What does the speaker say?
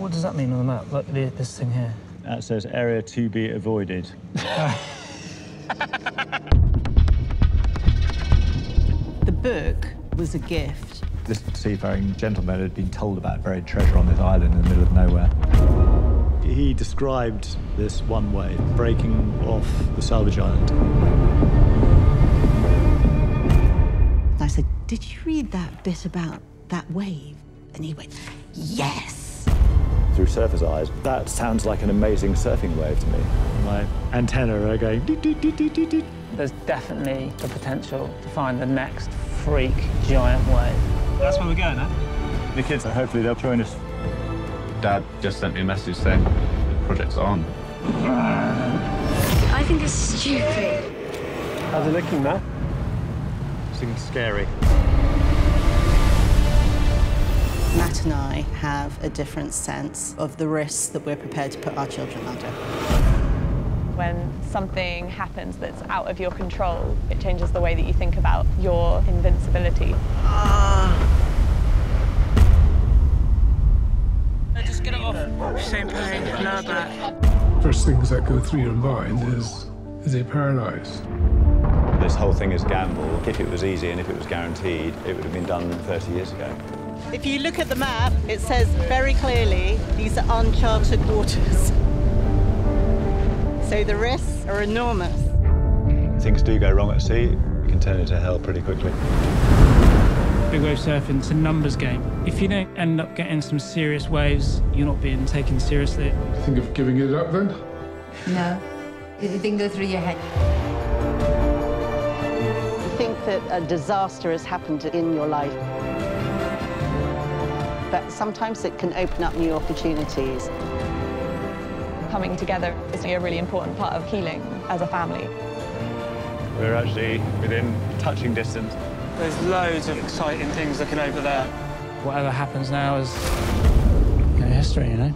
What does that mean on the map? Like the, this thing here? That says area to be avoided. The book was a gift. This seafaring gentleman had been told about buried treasure on this island in the middle of nowhere. He described this one wave breaking off the Savage island. I said, Did you read that bit about that wave? And he went, Yes. Through surfer's eyes, that sounds like an amazing surfing wave to me. My antenna are going. "Doot, doot, doot, doot, doot, doot." There's definitely the potential to find the next freak giant wave. That's where we're going, huh? The kids, uh, hopefully, they'll join us. Dad just sent me a message saying the project's on. I think it's stupid. How's it looking, Matt? Seems scary. Matt and I have a different sense of the risks that we're prepared to put our children under. When something happens that's out of your control, it changes the way that you think about your invincibility. Just get it off. Same pain, lower back. First things that go through your mind is, is he paralyzed? This whole thing is gamble. If it was easy and if it was guaranteed, it would have been done 30 years ago. If you look at the map, it says very clearly these are uncharted waters. So the risks are enormous. Things do go wrong at sea, it can turn into hell pretty quickly. Big wave surfing, it's a numbers game. If you don't end up getting some serious waves, you're not being taken seriously. Think of giving it up then? No, it didn't go through your head. You think that a disaster has happened in your life. But sometimes it can open up new opportunities. Coming together is a really important part of healing as a family. We're actually within touching distance. There's loads of exciting things looking over there. Whatever happens now is you know, history, you know?